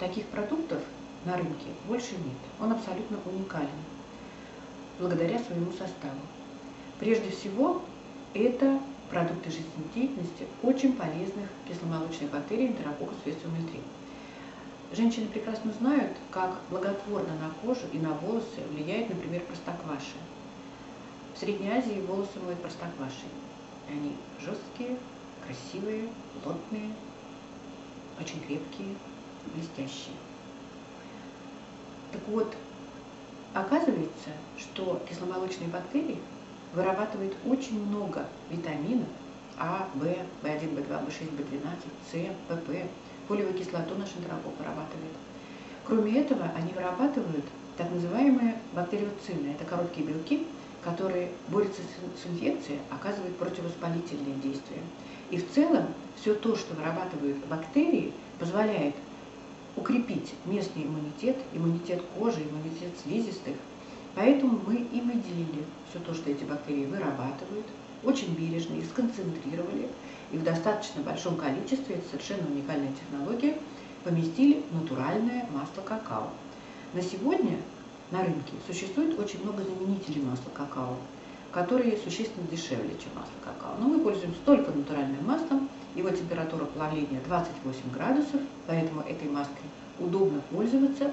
таких продуктов на рынке больше нет. Он абсолютно уникален благодаря своему составу. Прежде всего, это продукты жизнедеятельности очень полезных кисломолочных бактерий Enterococcus faecium 3. Женщины прекрасно знают, как благотворно на кожу и на волосы влияет, например, простокваша. В Средней Азии волосы моют простоквашей. Они жесткие, красивые, плотные, очень крепкие, блестящие. Так вот, оказывается, что кисломолочные бактерии вырабатывают очень много витаминов А, В, В1, В2, В6, В12, С, ПП. Фолиевую кислоту наш энтерокок вырабатывает. Кроме этого, они вырабатывают так называемые бактериоцины. Это короткие белки, которые борются с инфекцией, оказывают противовоспалительные действия. И в целом все то, что вырабатывают бактерии, позволяет укрепить местный иммунитет, иммунитет кожи, иммунитет слизистых. Поэтому мы и выделили все то, что эти бактерии вырабатывают, очень бережно их сконцентрировали и в достаточно большом количестве, это совершенно уникальная технология, поместили натуральное масло какао. На сегодня на рынке существует очень много заменителей масла какао, которые существенно дешевле, чем масло какао. Но мы пользуемся только натуральным маслом, его температура плавления 28 градусов, поэтому этой маской удобно пользоваться.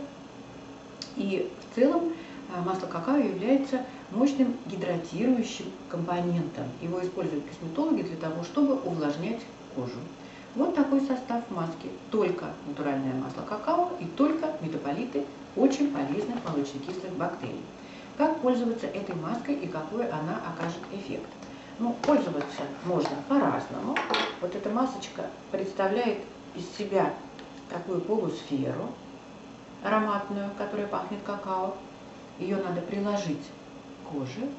И в целом а, масло какао является мощным гидратирующим компонентом. Его используют косметологи для того, чтобы увлажнять кожу. Вот такой состав маски. Только натуральное масло какао и только метаболиты очень полезных молочнокислых бактерий. Как пользоваться этой маской и какой она окажет эффект? Ну, пользоваться можно по-разному. Вот эта масочка представляет из себя такую полусферу ароматную, которая пахнет какао. Ее надо приложить к коже,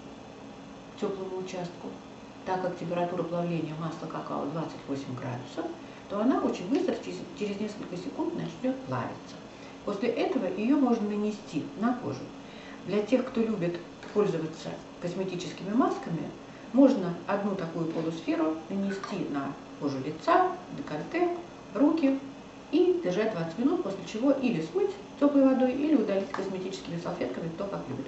к теплому участку. Так как температура плавления масла какао 28 градусов, то она очень быстро, через несколько секунд, начнет плавиться. После этого ее можно нанести на кожу. Для тех, кто любит пользоваться косметическими масками, можно одну такую полусферу нанести на кожу лица, декольте, руки и держать 20 минут, после чего или смыть теплой водой, или удалить косметическими салфетками, кто как любит.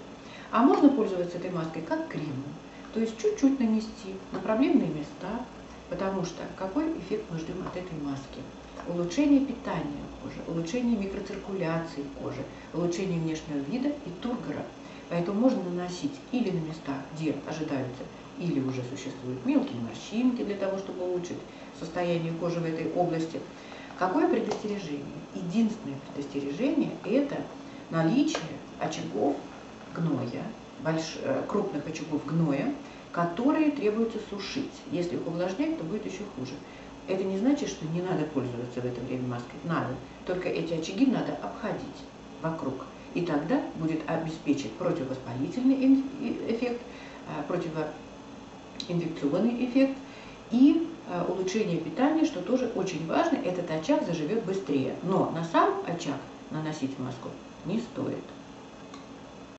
А можно пользоваться этой маской как кремом, то есть чуть-чуть нанести на проблемные места, потому что какой эффект мы ждем от этой маски? Улучшение питания кожи, улучшение микроциркуляции кожи, улучшение внешнего вида и тургора. Поэтому можно наносить или на места, где ожидаются или уже существуют мелкие морщинки для того, чтобы улучшить состояние кожи в этой области. Какое предостережение? Единственное предостережение – это наличие очагов гноя, больш... Э, крупных очагов гноя, которые требуется сушить. Если их увлажнять, то будет еще хуже. Это не значит, что не надо пользоваться в это время маской. Надо. Только эти очаги надо обходить вокруг. И тогда будет обеспечен противовоспалительный эффект, э, противо инфекционный эффект и э, улучшение питания, что тоже очень важно, этот очаг заживет быстрее. Но на сам очаг наносить маску не стоит.